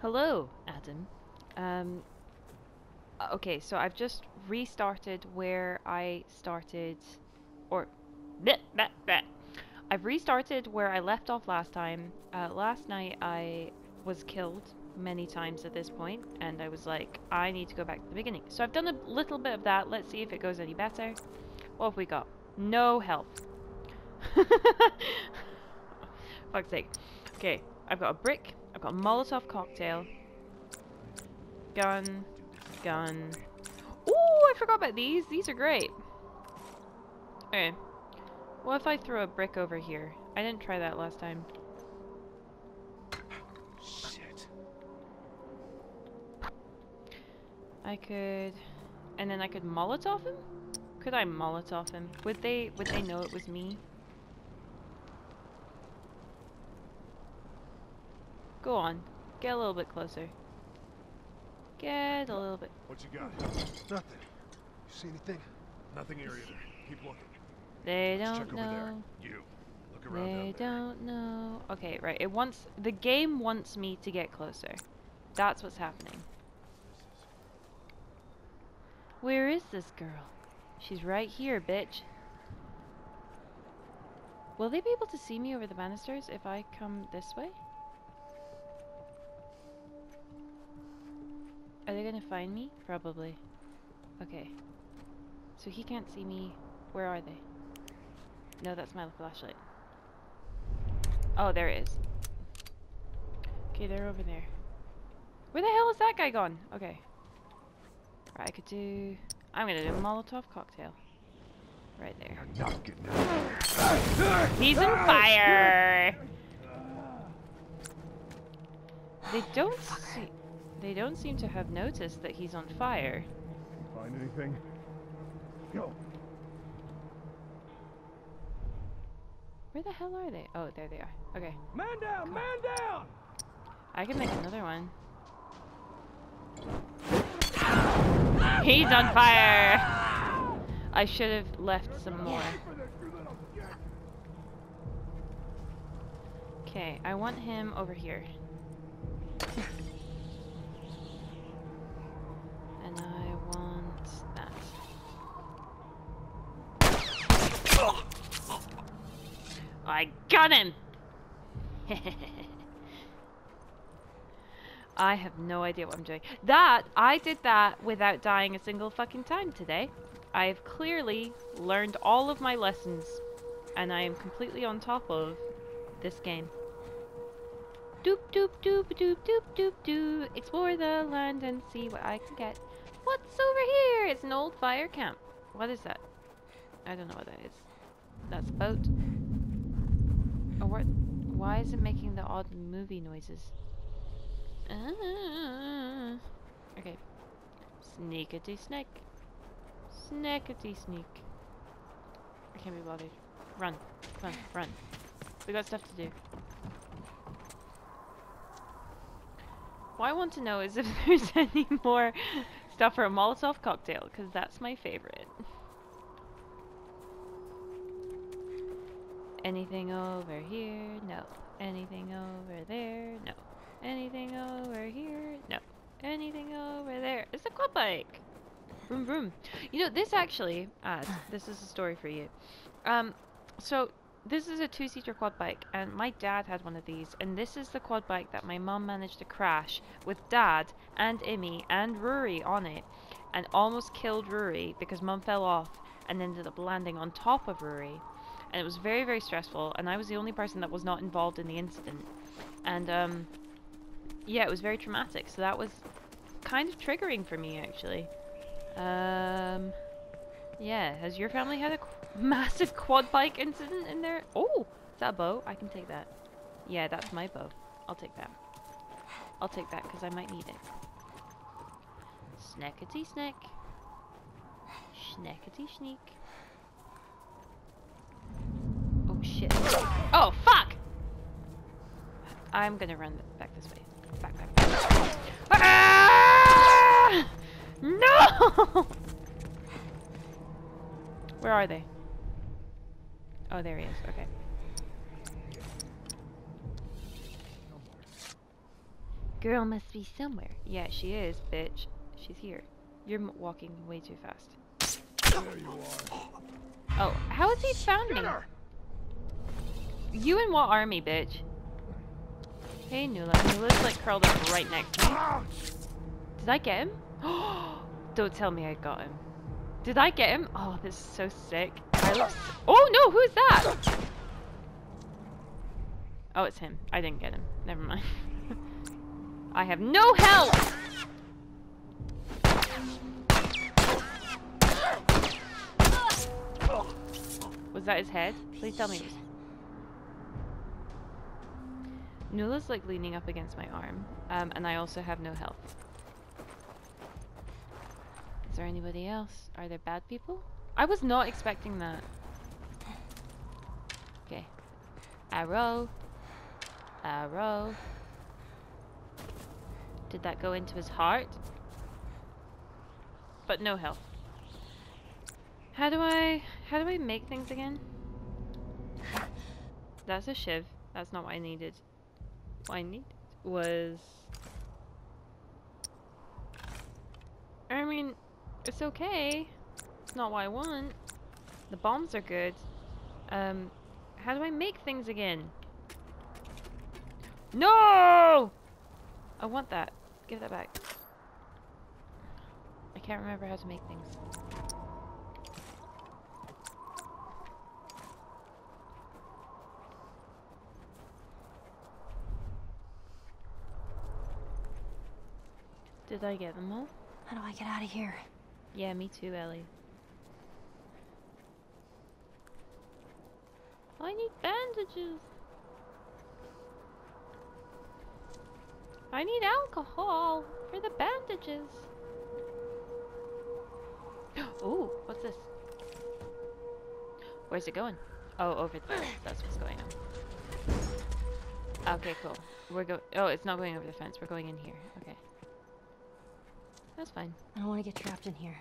Hello, Adam. Um, uh, okay, so I've just restarted where I started, or bleh, bleh, bleh. I've restarted where I left off last time. Uh, last night I was killed many times at this point, and I was like, I need to go back to the beginning. So I've done a little bit of that. Let's see if it goes any better. What have we got? No health. Fuck's sake. Okay, I've got a brick. I've got a Molotov cocktail. Gun. Gun. Ooh, I forgot about these. These are great. Okay. What if I throw a brick over here? I didn't try that last time. Shit. I could... And then I could Molotov him? Could I Molotov him? Would they, would they know it was me? Go on. Get a little bit closer. Get a little bit. What you got? Nothing. You see anything? Nothing here either. Keep looking. They Let's don't check over there. know. You. Look around They don't know. Okay, right. It wants the game wants me to get closer. That's what's happening. Where is this girl? She's right here, bitch. Will they be able to see me over the banisters if I come this way? Are they gonna find me? Probably. Okay. So he can't see me. Where are they? No, that's my flashlight. Oh, there it is. Okay, they're over there. Where the hell is that guy gone? Okay. Right, I could do... I'm gonna do a Molotov cocktail. Right there. You're not getting out. He's on fire! They don't see... They don't seem to have noticed that he's on fire. Find anything? Go. Where the hell are they? Oh, there they are. Okay. Man down! Man down! I can make another one. He's on fire! I should have left some more. Okay, I want him over here. And I want that. Oh, I got him! I have no idea what I'm doing. That, I did that without dying a single fucking time today. I've clearly learned all of my lessons and I am completely on top of this game. Doop doop doop doop doop doop doop. Explore the land and see what I can get. What's over here? It's an old fire camp. What is that? I don't know what that is. That's a boat. Oh, what? Why is it making the odd movie noises? Ah. Okay. Sneakity snake. Snackety sneak. I can't be bothered. Run. Run. Run. We got stuff to do. What I want to know is if there's any more stuff for a Molotov cocktail, because that's my favorite. Anything over here? No. Anything over there? No. Anything over here? No. Anything over there? It's a quad bike! Vroom vroom. You know, this actually, Ad, this is a story for you. Um, so, this is a two-seater quad bike, and my dad had one of these, and this is the quad bike that my mum managed to crash with dad and Imi and Rory on it, and almost killed Rory because mum fell off and ended up landing on top of Rory. And it was very, very stressful, and I was the only person that was not involved in the incident. And, um, yeah, it was very traumatic, so that was kind of triggering for me, actually. Um, yeah, has your family had a massive quad bike incident in there? Oh, is that a bow? I can take that. Yeah, that's my bow. I'll take that. I'll take that because I might need it. Snackety snack. Snackety sneak. Oh shit. Oh fuck! I'm gonna run back this way. Back, back, back. Ah! No! Where are they? Oh, there he is. Okay. Girl must be somewhere. Yeah, she is, bitch. She's here. You're m- walking way too fast. There you are. Oh, how has he found me? You in what army, bitch? Hey, Nula. Nula's like curled up right next to me. Did I get him? Don't tell me I got him. Did I get him? Oh, this is so sick. Oh no, who's that? Oh, it's him. I didn't get him. Never mind. I have no health! Was that his head? Please tell me. Nula's like leaning up against my arm, um, and I also have no health. Is there anybody else? Are there bad people? I was not expecting that. Okay. Arrow. Arrow. Did that go into his heart? But no health. How do I how do I make things again? That's a shiv. That's not what I needed. What I needed was I mean, it's okay. It's not what I want. The bombs are good. Um, how do I make things again? No! I want that. Give that back. I can't remember how to make things. Did I get them all? How do I get out of here? Yeah, me too, Ellie. I need bandages. I need alcohol for the bandages. Ooh, what's this? Where's it going? Oh, over the fence. That's what's going on. Okay, cool. We're go. Oh, it's not going over the fence. We're going in here. Okay. That's fine. I don't want to get trapped in here.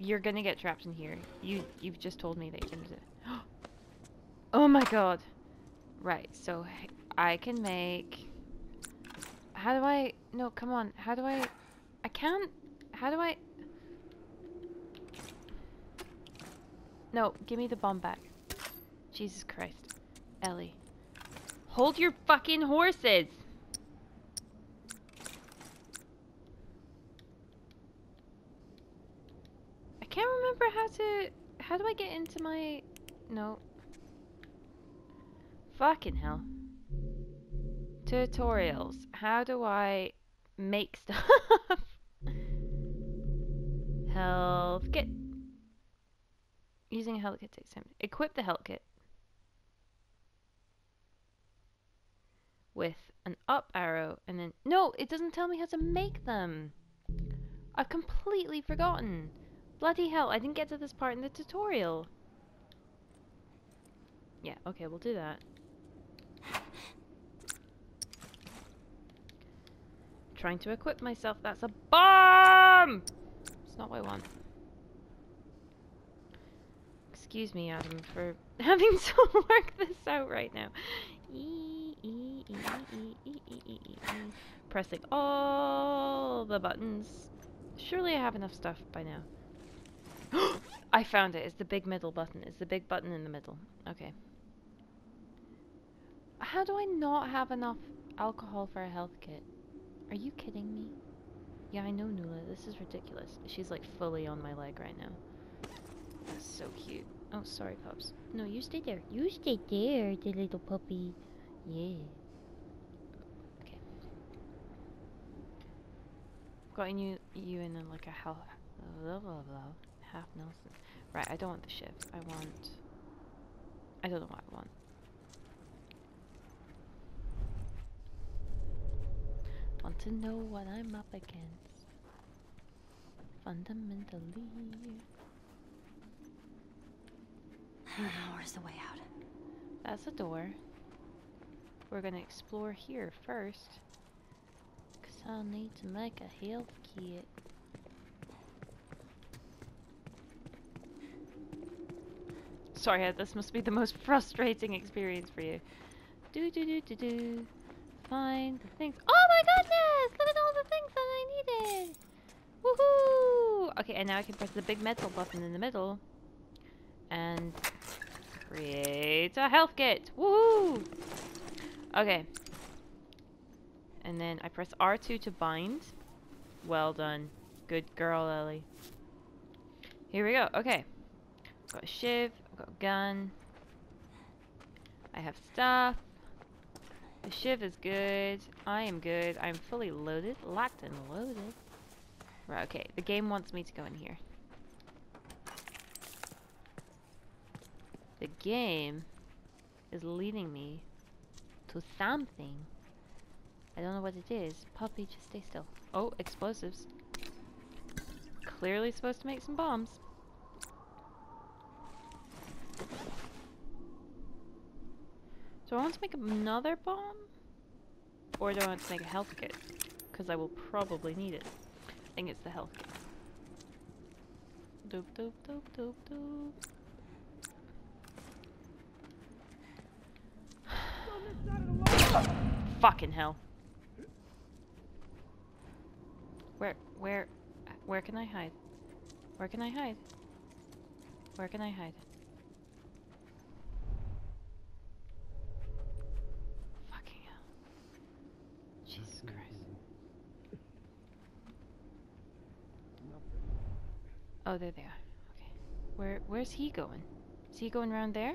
You're gonna get trapped in here. You you've just told me that you're gonna do. oh my god. Right. So I can make. How do I? No, come on. How do I? I can't. How do I? No, give me the bomb back. Jesus Christ, Ellie. Hold your fucking horses. I can't remember how to. How do I get into my. No. Fucking hell. Tutorials. How do I make stuff? health kit. Using a health kit takes time. Equip the health kit. With an up arrow and then. No, it doesn't tell me how to make them. I've completely forgotten. Bloody hell, I didn't get to this part in the tutorial. Yeah, okay, we'll do that. trying to equip myself. That's a bomb! It's not what I want. Excuse me, Adam, for having to work this out right now. Pressing all the buttons. Surely I have enough stuff by now. I found it. It's the big middle button. It's the big button in the middle. Okay. How do I not have enough alcohol for a health kit? Are you kidding me? Yeah, I know, Nula. This is ridiculous. She's like fully on my leg right now. That's so cute. Oh, sorry, pups. No, you stay there. You stay there, the little puppy. Yeah. Okay. Got you, you in a, like a half, blah, blah, blah, half Nelson. Right, I don't want the shiv. I want. I don't know what I want. Want to know what I'm up against. Fundamentally. Where's the way out? That's a door. We're gonna explore here first. Cause I'll need to make a health kit. Sorry, this must be the most frustrating experience for you. Do do do do do. Find the things. Oh goodness! Look at all the things that I needed! Woohoo! Okay, and now I can press the big metal button in the middle. And create a health kit! Woohoo! Okay. And then I press R2 to bind. Well done. Good girl, Ellie. Here we go. Okay. Got a shiv. I've got a gun. I have stuff. The shiv is good. I am good. I'm fully loaded. Locked and loaded. Right, okay. The game wants me to go in here. The game is leading me to something. I don't know what it is. Puppy, just stay still. Oh, explosives. Clearly supposed to make some bombs. Do I want to make another bomb? Or do I want to make a health kit? Because I will probably need it. I think it's the health kit. Doop doop doop doop doop. Fucking hell. Where, where, where can I hide? Where can I hide? Where can I hide? Fucking hell. Jesus Christ. Oh, there they are. Okay. Where, where's he going? Is he going around there?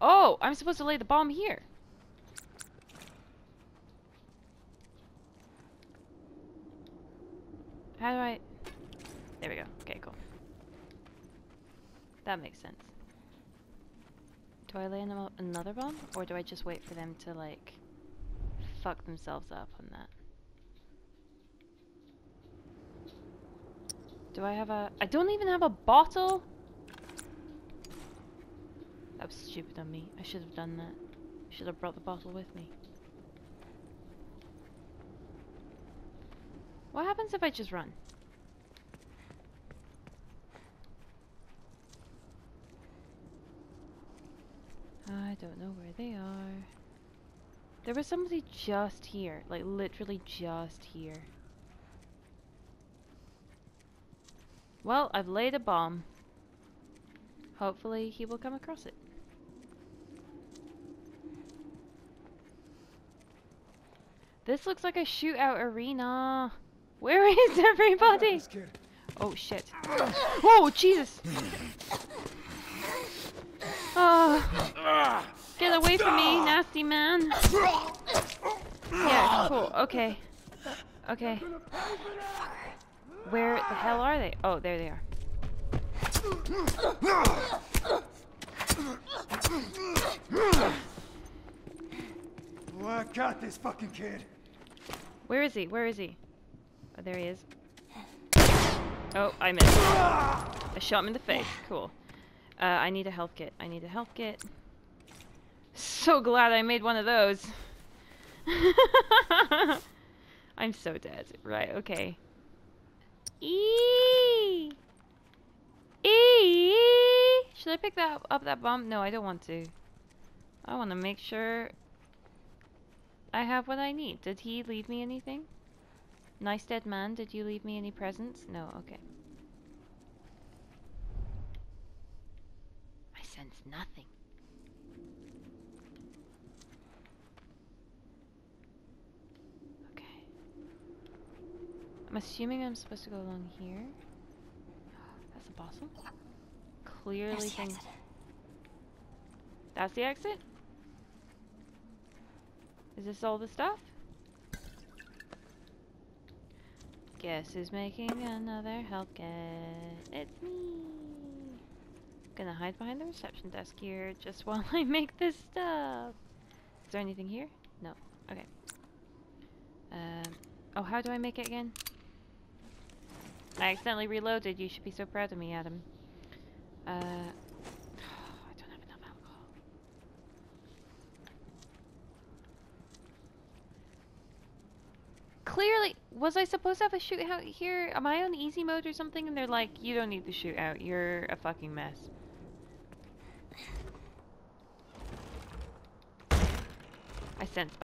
Oh, I'm supposed to lay the bomb here. How do I... There we go. Okay, cool. That makes sense. Do I lay another bomb? Or do I just wait for them to, like, fuck themselves up on that? Do I have a... I don't even have a bottle? That was stupid on me. I should have done that. Should have brought the bottle with me. What happens if I just run? I don't know where they are. There was somebody just here. Like, literally just here. Well, I've laid a bomb. Hopefully he will come across it. This looks like a shootout arena. Where is everybody? Oh shit. Oh Jesus! Oh, get away from me, nasty man. Yeah, cool. Okay. Okay. Where the hell are they? Oh, there they are. Oh, I got this fucking kid. Where is he? Where is he? Oh, there he is. Oh, I missed. I shot him in the face. Cool. Uh, I need a health kit. I need a health kit. So glad I made one of those. I'm so dead. Right, okay. Eee! Eee! Should I pick that up that bomb? No, I don't want to. I want to make sure I have what I need. Did he leave me anything? Nice dead man, did you leave me any presents? No, okay. I sense nothing. I'm assuming I'm supposed to go along here. That's a possum. Clearly There's the things. exit. That's the exit? Is this all the stuff? Guess who's making another health kit? It's me. Gonna hide behind the reception desk here just while I make this stuff. Is there anything here? No. Okay. Um. Oh, how do I make it again? I accidentally reloaded. You should be so proud of me, Adam. Uh. I don't have enough alcohol. Clearly, was I supposed to have a shootout here? Am I on easy mode or something? And they're like, you don't need the shootout. You're a fucking mess. I sense